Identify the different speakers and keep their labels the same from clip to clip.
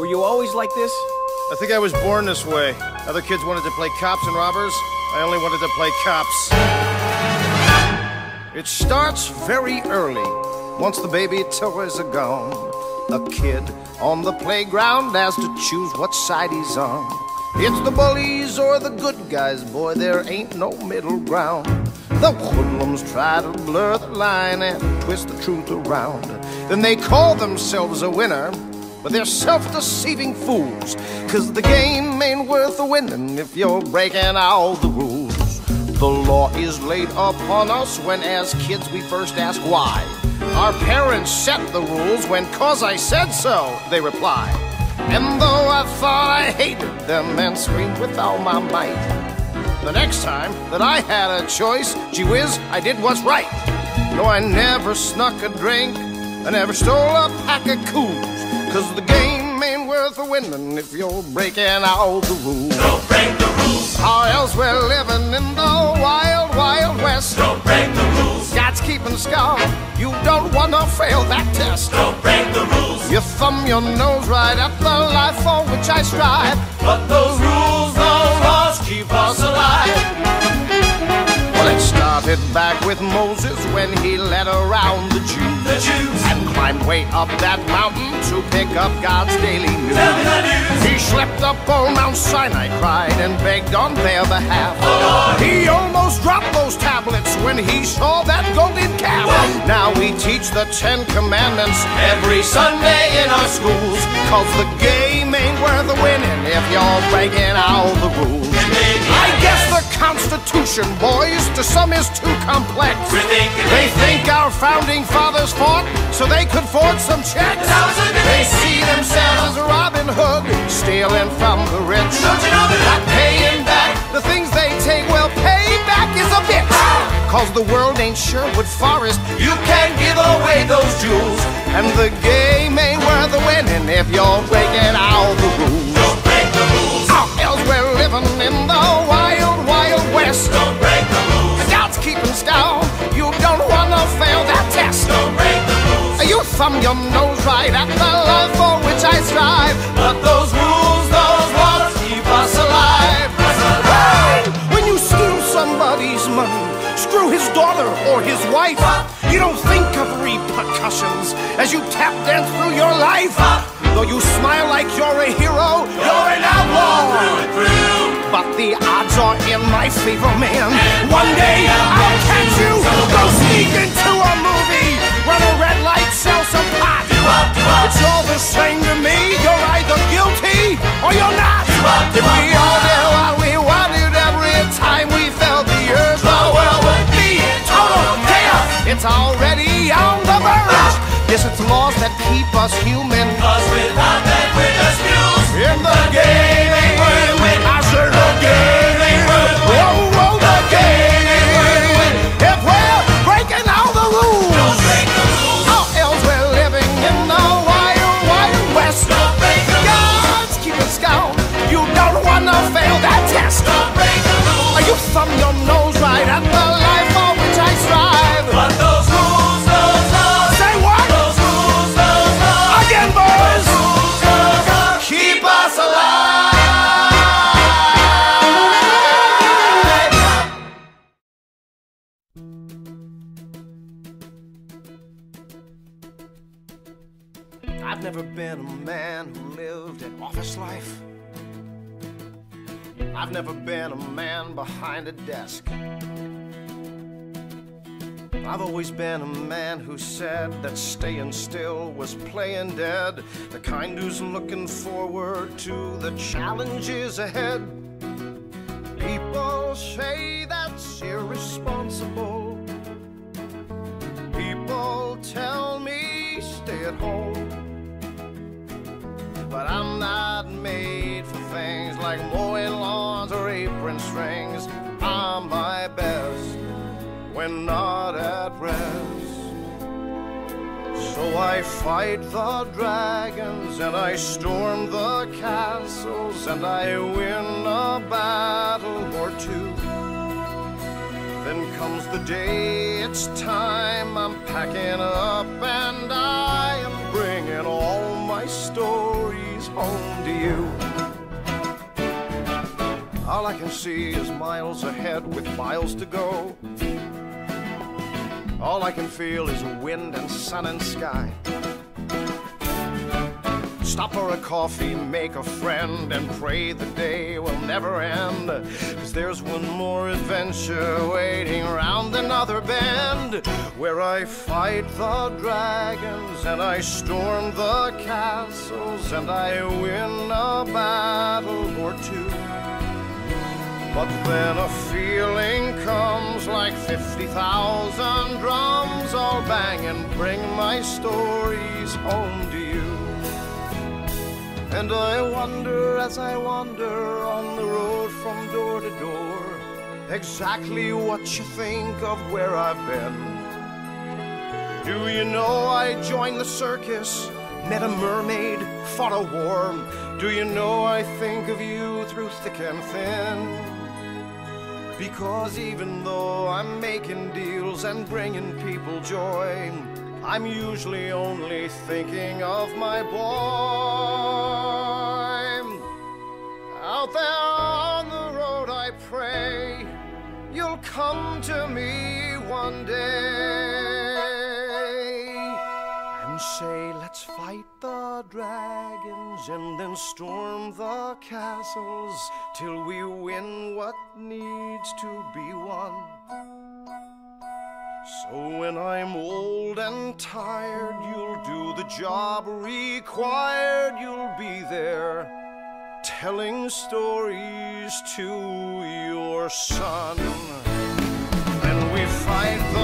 Speaker 1: Were you always like this?
Speaker 2: I think I was born this way. Other kids wanted to play cops and robbers. I only wanted to play cops. It starts very early, once the baby toys are gone. A kid on the playground has to choose what side he's on. It's the bullies or the good guys, boy, there ain't no middle ground. The hoodlums try to blur the line and twist the truth around. Then they call themselves a winner, but they're self-deceiving fools. Cause the game ain't worth the winning if you're breaking all the rules. The law is laid upon us when as kids we first ask why. Our parents set the rules when cause I said so, they reply. And though I thought I hated them and screamed with all my might, the next time that I had a choice, gee whiz, I did what's right. No, I never snuck a drink, I never stole a pack of Kools, cause the game ain't worth a winning if you're breaking all the rules.
Speaker 3: Don't break the rules.
Speaker 2: Or else we're living in the wild, wild west.
Speaker 3: Don't break the rules.
Speaker 2: God's keeping score. You don't wanna fail that test.
Speaker 3: Don't break the rules.
Speaker 2: You thumb your nose right at the life for which I strive.
Speaker 3: But those rules, those laws keep us alive.
Speaker 2: It back with Moses when he led around the Jews.
Speaker 3: The Jews.
Speaker 2: And climbed way up that mountain to pick up God's daily news.
Speaker 3: Tell me the news.
Speaker 2: He slept up on Mount Sinai, cried and begged on their behalf.
Speaker 3: Lord.
Speaker 2: He almost dropped those tablets when he saw that golden calf. Now we teach the Ten Commandments
Speaker 3: Every Sunday in our schools.
Speaker 2: Cause the game ain't worth the winning if you're breaking all the rules. Constitution, boys, to some is too complex. They think our founding fathers fought so they could forge some checks. They see themselves as Robin Hood, stealing from the rich.
Speaker 3: Don't you know that-
Speaker 2: Not paying back the things they take, well, payback is a bitch. Cause the world ain't Sherwood Forest,
Speaker 3: You can't give away those jewels.
Speaker 2: and the game ain't worth the winning if you're breaking all the rules. Your nose right at the life for which I strive.
Speaker 3: But those rules, those laws keep us alive.
Speaker 2: When you steal somebody's money, screw his daughter or his wife, you don't think of repercussions as you tap dance through your life. Though you smile like you're a hero, you're an outlaw.
Speaker 3: And.
Speaker 2: But the odds are in my favor, man. One day I'll catch you. Go sneak into a movie, run a red light, sell some It's all the same to me. You're either guilty or you're not. we all did what we wanted every time we felt the urge, the world would be in total chaos. It's already on the verge. Yes, it's laws that keep us human.
Speaker 3: Cause without
Speaker 2: I've always been a man who said that staying still was playing dead. The kind who's looking forward to the challenges ahead. People say that's irresponsible. People tell me stay at home. But I'm not made for things like mowing lawns or apron strings. I'm my best when not at rest. So I fight the dragons and I storm the castles and I win a battle or two. Then comes the day, it's time, I'm packing up and I am bringing all my stories stories home to you. All I can see is miles ahead with miles to go. All I can feel is wind and sun and sky. Stop for a coffee, make a friend, and pray the day will never end. Cause there's one more adventure waiting round another bend where I fight the dragons and I storm the castles and I win a battle or two. But then a feeling comes like 50,000 drums all bang and bring my stories home to you. And I wonder as I wander on the road from door to door exactly what you think of where I've been. Do you know I joined the circus, met a mermaid, fought a war? Do you know I think of you through thick and thin? Because even though I'm making deals and bringing people joy, I'm usually only thinking of my boy. Out there on the road, I pray you'll come to me one day say, Let's fight the dragons and then storm the castles till we win what needs to be won. So when I'm old and tired, you'll do the job required. You'll be there telling stories to your son. And we fight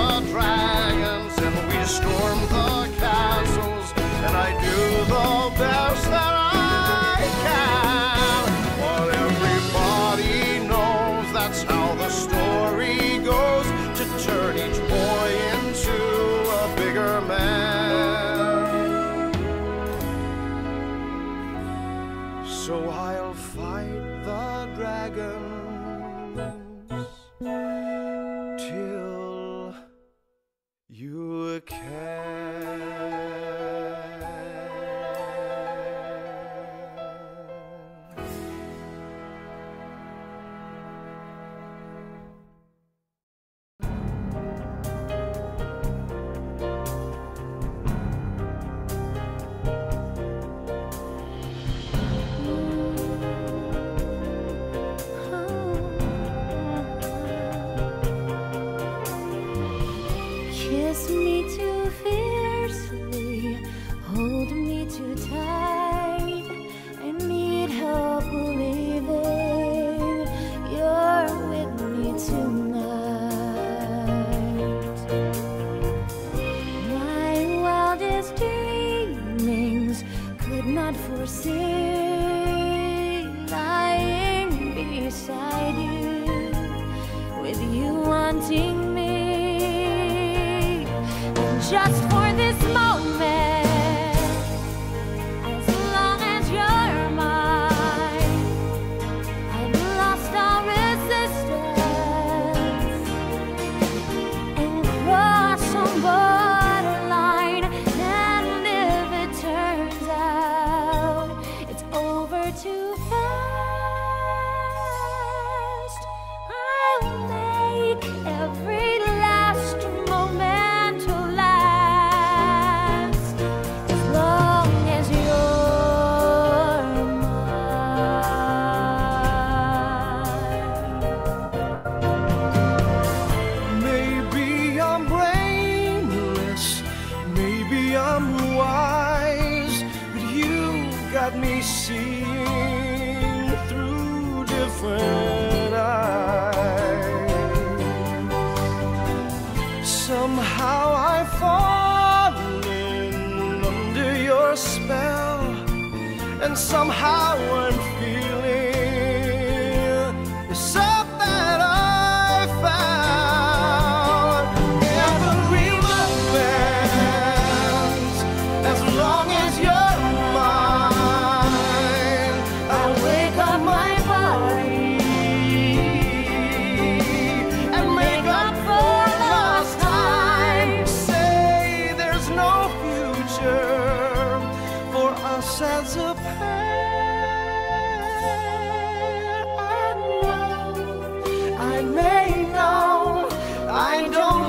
Speaker 1: wanting me. Just
Speaker 2: seeing through different eyes. Somehow I fall fallen under your spell, and somehow I'm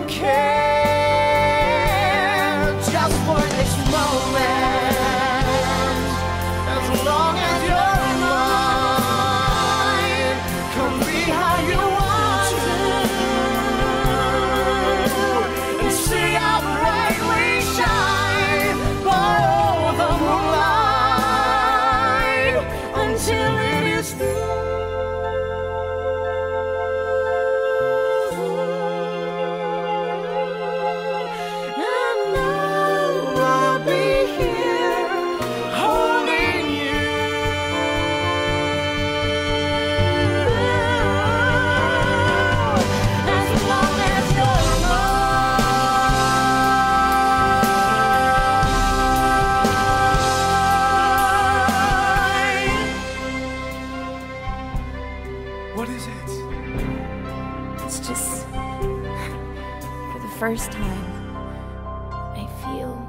Speaker 2: care What is it?
Speaker 3: It's just. For the first time, I feel.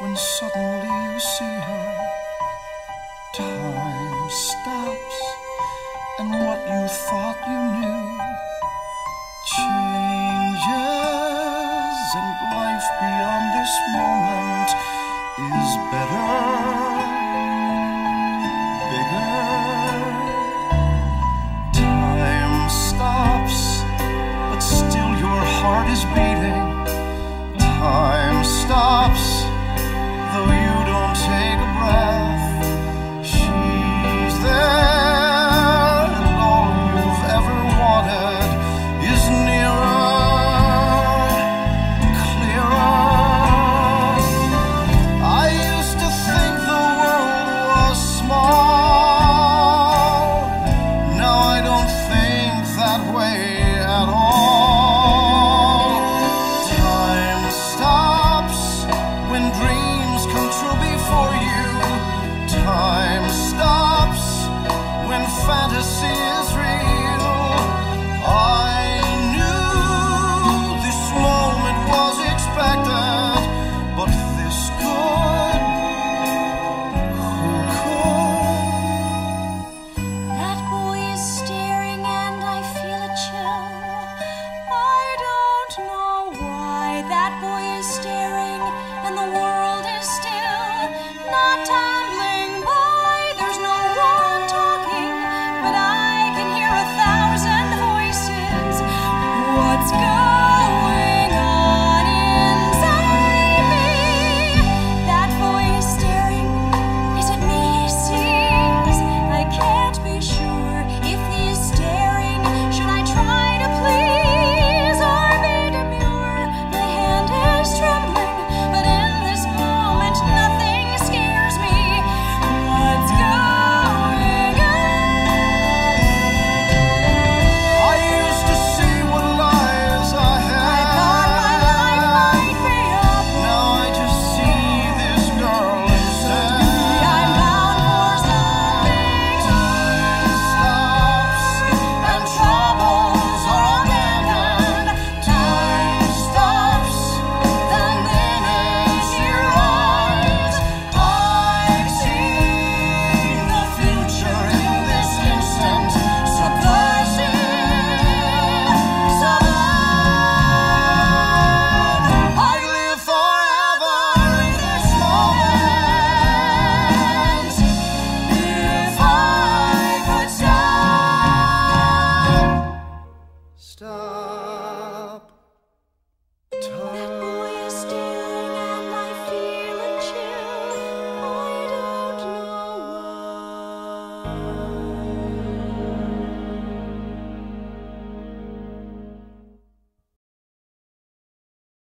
Speaker 4: When suddenly you see her. Time stops, and what you thought you knew changes, and life beyond this moment is better, bigger. Time stops, but still your heart is beating.